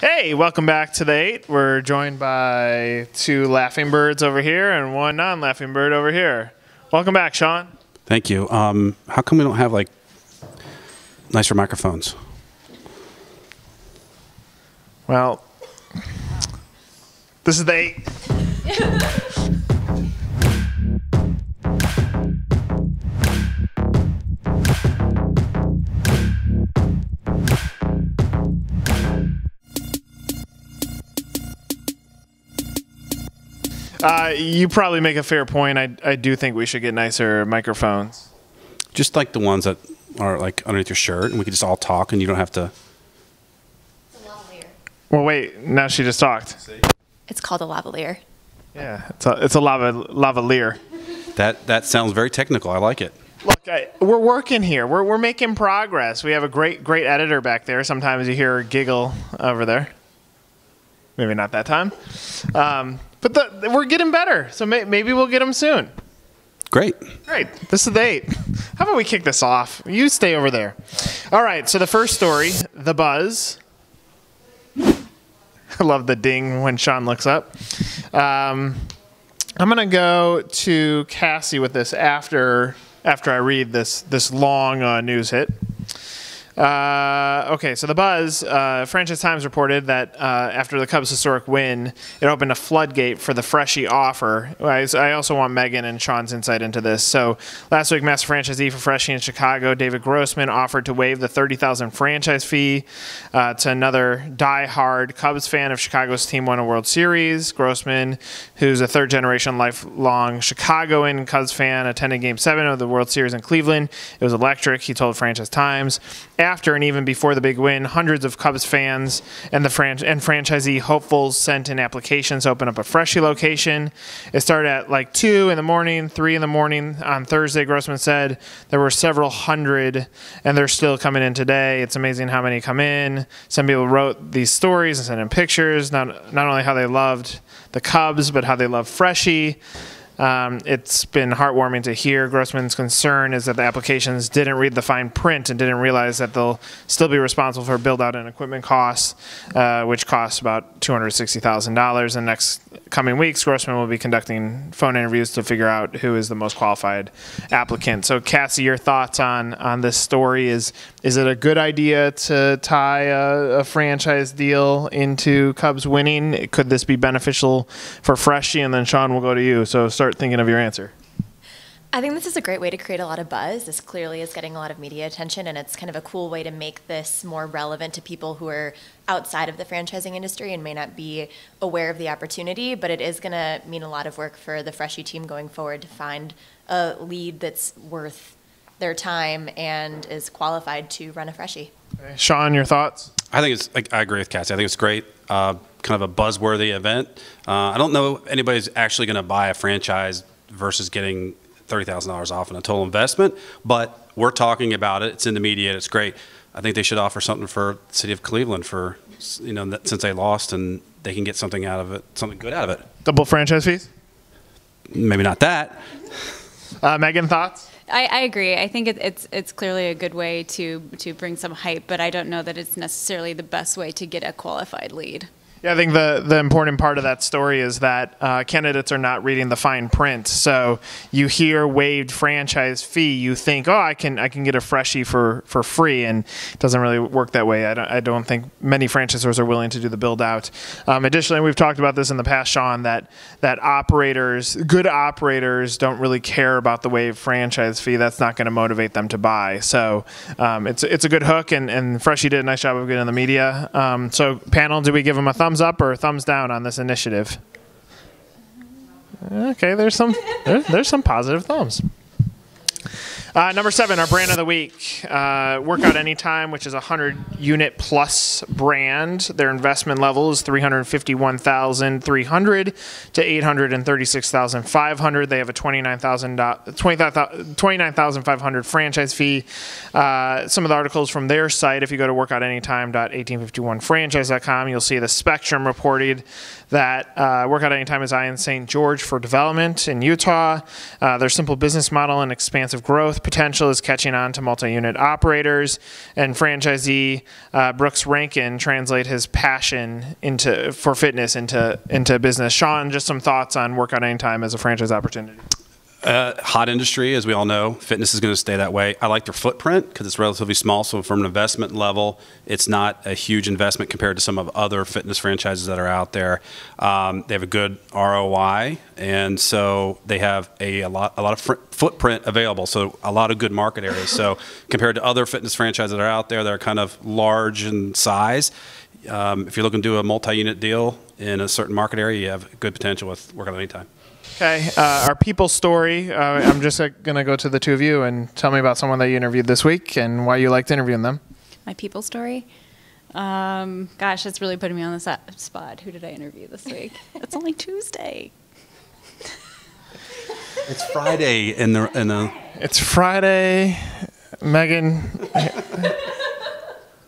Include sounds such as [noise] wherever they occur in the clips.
Hey, welcome back to the eight. We're joined by two laughing birds over here and one non-laughing bird over here. Welcome back, Sean. Thank you. Um, how come we don't have like nicer microphones? Well, this is the eight. [laughs] Uh, you probably make a fair point. I, I do think we should get nicer microphones. Just like the ones that are like underneath your shirt, and we could just all talk, and you don't have to. It's a lavalier. Well, wait. Now she just talked. It's called a lavalier. Yeah, it's a it's a lava lavalier. That that sounds very technical. I like it. Look, I, we're working here. We're we're making progress. We have a great great editor back there. Sometimes you hear her giggle over there. Maybe not that time, um, but the, we're getting better. So may, maybe we'll get them soon. Great. Great. This is the eight. How about we kick this off? You stay over there. All right. So the first story, the buzz. I love the ding when Sean looks up. Um, I'm gonna go to Cassie with this after after I read this this long uh, news hit. Uh, okay, so the buzz. Uh, Franchise Times reported that uh, after the Cubs' historic win, it opened a floodgate for the Freshii offer. I, I also want Megan and Sean's insight into this. So last week, master franchisee for Freshii in Chicago, David Grossman, offered to waive the thirty thousand franchise fee uh, to another die-hard Cubs fan of Chicago's team won a World Series. Grossman, who's a third-generation lifelong Chicagoan Cubs fan, attended Game Seven of the World Series in Cleveland. It was electric. He told Franchise Times and even before the big win, hundreds of Cubs fans and the fran- and franchisee hopefuls sent in applications to open up a Freshii location. It started at like two in the morning, three in the morning on Thursday. Grossman said there were several hundred, and they're still coming in today. It's amazing how many come in. Some people wrote these stories and sent in pictures, not not only how they loved the Cubs, but how they love Freshii. Um, it's been heartwarming to hear. Grossman's concern is that the applications didn't read the fine print and didn't realize that they'll still be responsible for build out and equipment costs, uh, which costs about $260,000. In next coming weeks, Grossman will be conducting phone interviews to figure out who is the most qualified applicant. So, Cassie, your thoughts on on this story is is it a good idea to tie a, a franchise deal into Cubs winning? Could this be beneficial for Freshii? And then Sean will go to you. So start thinking of your answer. I think this is a great way to create a lot of buzz. This clearly is getting a lot of media attention, and it's kind of a cool way to make this more relevant to people who are outside of the franchising industry and may not be aware of the opportunity. But it is going to mean a lot of work for the Freshii team going forward to find a lead that's worth their time and is qualified to run a Freshii. Sean, your thoughts? I think it's. I agree with Cassie. I think it's great. Uh, kind of a buzzworthy event. Uh, I don't know if anybody's actually going to buy a franchise versus getting thirty thousand dollars off in a total investment. But we're talking about it. It's in the media. It's great. I think they should offer something for the city of Cleveland for you know since they lost and they can get something out of it, something good out of it. Double franchise fees? Maybe not that. Uh, Megan, thoughts? I, I agree. I think it, it's it's clearly a good way to to bring some hype, but I don't know that it's necessarily the best way to get a qualified lead. Yeah, I think the, the important part of that story is that uh, candidates are not reading the fine print. So you hear waived franchise fee, you think, oh, I can I can get a Freshii for, for free, and it doesn't really work that way. I don't, I don't think many franchisors are willing to do the build out. Um, additionally, we've talked about this in the past, Sean, that that operators, good operators, don't really care about the waived franchise fee. That's not going to motivate them to buy. So um, it's it's a good hook, and and Freshii did a nice job of getting in the media. Um, so panel, do we give them a thumbs up or thumbs down on this initiative? Okay, there's some there, there's some positive thumbs. Uh, number seven, our brand of the week, uh, Workout Anytime, which is a hundred unit plus brand. Their investment level is three hundred fifty-one thousand three hundred to eight hundred and thirty-six thousand five hundred. They have a twenty-nine thousand twenty-nine thousand five hundred franchise fee. Uh, some of the articles from their site, if you go to workoutanytime.1851franchise.com, you'll see the Spectrum reported that uh, Workout Anytime is eyeing St. George for development in Utah. Uh, their simple business model and expansive growth potential is catching on to multi-unit operators, and franchisee uh, Brooks Rankin translate his passion into for fitness into into business. Sean, just some thoughts on workout anytime as a franchise opportunity. Uh, hot industry, as we all know. Fitness is going to stay that way. I like their footprint because it's relatively small. So, from an investment level, it's not a huge investment compared to some of other fitness franchises that are out there. Um, they have a good ROI, and so they have a, a lot a lot of fr- footprint available. So, a lot of good market areas. So, compared to other fitness franchises that are out there, that are kind of large in size. Um, if you're looking to do a multi-unit deal in a certain market area, you have good potential with Workout Anytime. Okay, uh, our people story. Uh, I'm just uh, going to go to the two of you and tell me about someone that you interviewed this week and why you liked interviewing them. My people story. Um, gosh, that's really putting me on the spot. Who did I interview this week? [laughs] it's only Tuesday. It's Friday in the in the. It's Friday, Megan.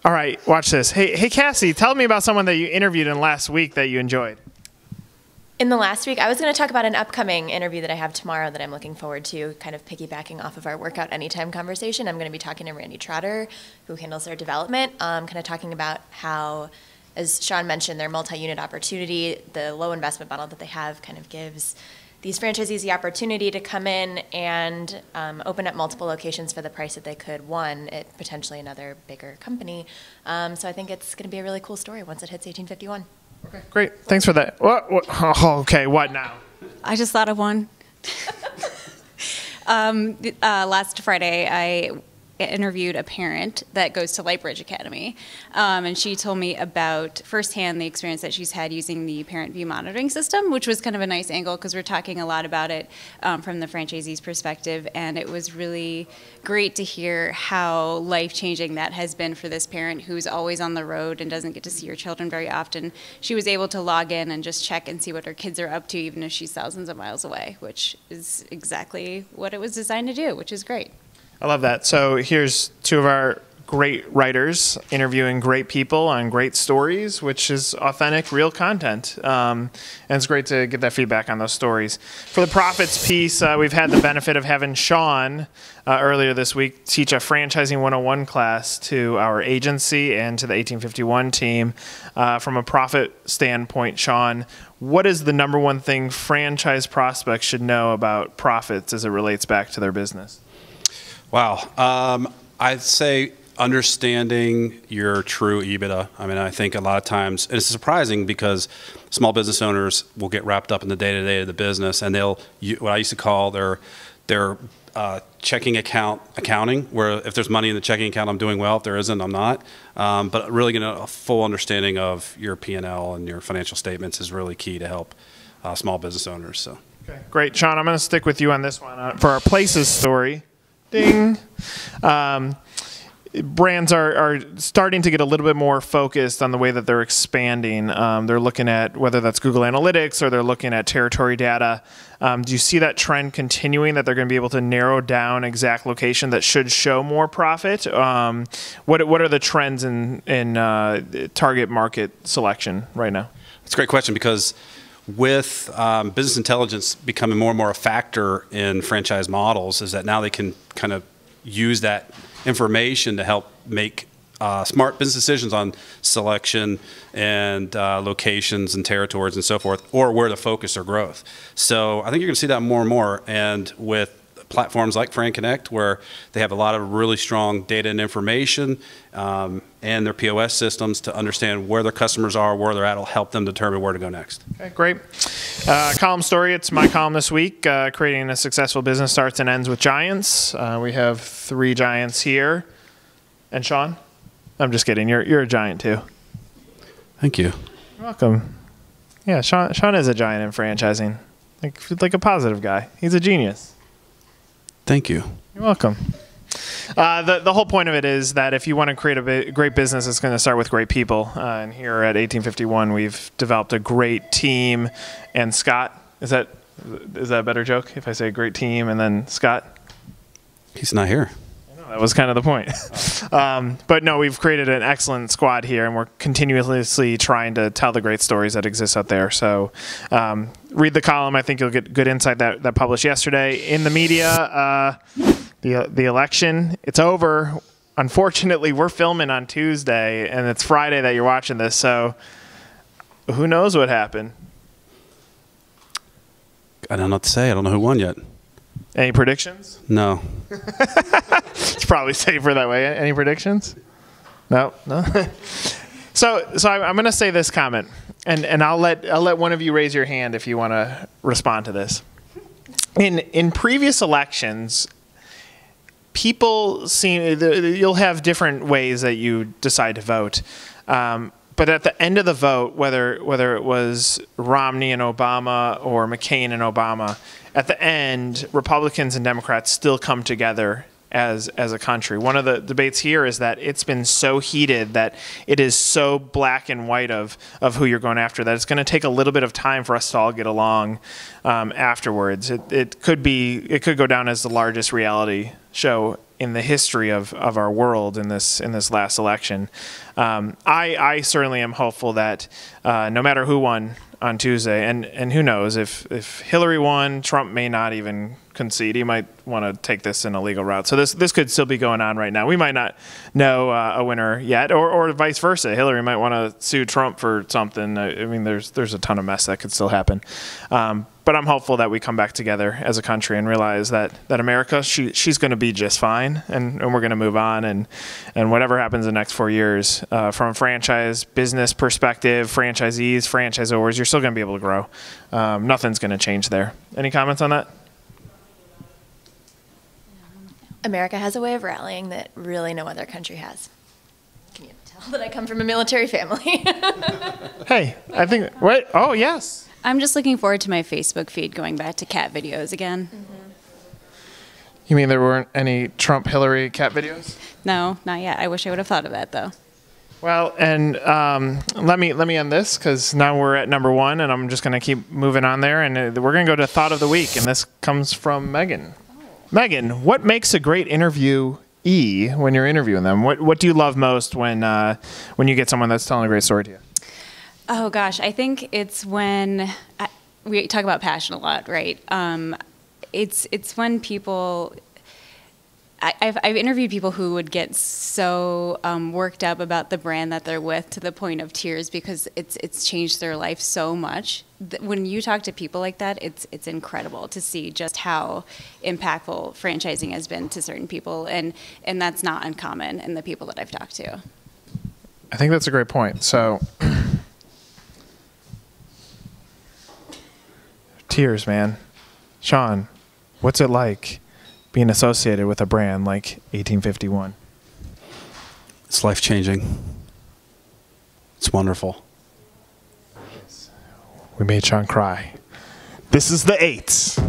All right, watch this. Hey, hey, Cassie, tell me about someone that you interviewed in last week that you enjoyed. In the last week, I was going to talk about an upcoming interview that I have tomorrow that I'm looking forward to, kind of piggybacking off of our workout anytime conversation. I'm going to be talking to Randy Trotter, who handles their development, um, kind of talking about how, as Sean mentioned, their multi-unit opportunity, the low investment model that they have, kind of gives these franchisees the opportunity to come in and um, open up multiple locations for the price that they could one at potentially another bigger company. Um, so I think it's going to be a really cool story once it hits 1851. Okay, great. Thanks for that. What, what, oh, okay, what now? I just thought of one. [laughs] um, uh, last Friday, I interviewed a parent that goes to Lightbridge Academy, um, and she told me about firsthand the experience that she's had using the parent view monitoring system, which was kind of a nice angle because we're talking a lot about it um, from the franchisee's perspective, and it was really great to hear how life changing that has been for this parent who's always on the road and doesn't get to see her children very often. She was able to log in and just check and see what her kids are up to, even if she's thousands of miles away, which is exactly what it was designed to do, which is great. I love that. So here's two of our great writers interviewing great people on great stories, which is authentic, real content. Um, and it's great to get that feedback on those stories. For the profits piece, uh, we've had the benefit of having Sean uh, earlier this week teach a franchising 101 class to our agency and to the 1851 team. Uh, from a profit standpoint, Sean, what is the number one thing franchise prospects should know about profits as it relates back to their business? Wow. Um, I'd say understanding your true EBITDA. I mean, I think a lot of times, and it's surprising because small business owners will get wrapped up in the day to day of the business, and they'll what I used to call their their uh, checking account accounting, where if there's money in the checking account, I'm doing well. If there isn't, I'm not. Um, but really getting a full understanding of your P and L and your financial statements is really key to help uh, small business owners. So. Okay, great, Sean. I'm going to stick with you on this one uh, for our places story. Ding. Um, brands are, are starting to get a little bit more focused on the way that they're expanding. Um, they're looking at whether that's Google Analytics or they're looking at territory data. Um, do you see that trend continuing that they're going to be able to narrow down exact location that should show more profit? Um, what, what are the trends in, in uh, target market selection right now? That's a great question because with um, business intelligence becoming more and more a factor in franchise models is that now they can kind of use that information to help make uh, smart business decisions on selection and uh, locations and territories and so forth, or where to focus their growth. So I think you're going to see that more and more. And with platforms like FranConnect, where they have a lot of really strong data and information um, and their POS systems to understand where their customers are, where they're at, will help them determine where to go next. Okay, great. Uh, column story, it's my column this week. Uh, creating a successful business starts and ends with giants. Uh, we have three giants here. And Sean? I'm just kidding. You're, you're a giant too. Thank you. You're welcome. Yeah, Sean, Sean is a giant in franchising. Like, like a positive guy. He's a genius. Thank you. You're welcome. Uh, the, the whole point of it is that if you want to create a great business, it's going to start with great people. Uh, and here at 1851, we've developed a great team. And Scott, is that is that a better joke if I say great team and then Scott? He's not here. That was kind of the point. [laughs] um, but no, we've created an excellent squad here, and we're continuously trying to tell the great stories that exist out there. So um, read the column. I think you'll get good insight that, that published yesterday. In the media, uh, the the election it's over. Unfortunately, we're filming on Tuesday, and it's Friday that you're watching this. So, who knows what happened? I don't know what to say. I don't know who won yet. Any predictions? No. [laughs] It's probably safer that way. Any predictions? No, no. [laughs] so, so I'm, going to say this comment, and and I'll let I'll let one of you raise your hand if you want to respond to this. In in previous elections, people seem you'll have different ways that you decide to vote. Um, but at the end of the vote, whether whether it was Romney and Obama or McCain and Obama, at the end, Republicans and Democrats still come together as as a country. One of the debates here is that it's been so heated that it is so black and white of of who you're going after that it's going to take a little bit of time for us to all get along um, afterwards. It it could be it could go down as the largest reality show in the history of, of our world in this in this last election. Um, I I certainly am hopeful that uh, no matter who won on Tuesday, and and who knows if if Hillary won, Trump may not even concede. He might want to take this in a legal route. So this this could still be going on right now. We might not know uh, a winner yet, or or vice versa. Hillary might want to sue Trump for something. I, mean, there's there's a ton of mess that could still happen. Um, but I'm hopeful that we come back together as a country and realize that that America she she's going to be just fine, and, and we're going to move on, and and whatever happens in the next four years, uh, from a franchise business perspective, franchisees, franchisors, you're still going to be able to grow. Um, nothing's going to change there. Any comments on that? America has a way of rallying that really no other country has. Can you tell that I come from a military family? [laughs] Hey, I think wait. Oh yes. I'm just looking forward to my Facebook feed going back to cat videos again. You mean there weren't any Trump Hillary cat videos? No, not yet. I wish I would have thought of that though. Well, and um, let me let me end this because now we're at number one, and I'm just going to keep moving on there, and uh, we're going to go to thought of the week, and this comes from Megan. Megan, what makes a great interview? E when you're interviewing them, what what do you love most when uh, when you get someone that's telling a great story to you? Oh gosh, I think it's when I, we talk about passion a lot, right? Um, it's it's when people. I, I've, I've interviewed people who would get so um, worked up about the brand that they're with to the point of tears because it's it's changed their life so much. When you talk to people like that, it's it's incredible to see just how impactful franchising has been to certain people, and and that's not uncommon in the people that I've talked to. I think that's a great point. So, [clears throat] tears, man. Sean, what's it like being associated with a brand like 1851? It's life changing. It's wonderful. We made Sean cry. This is the eights.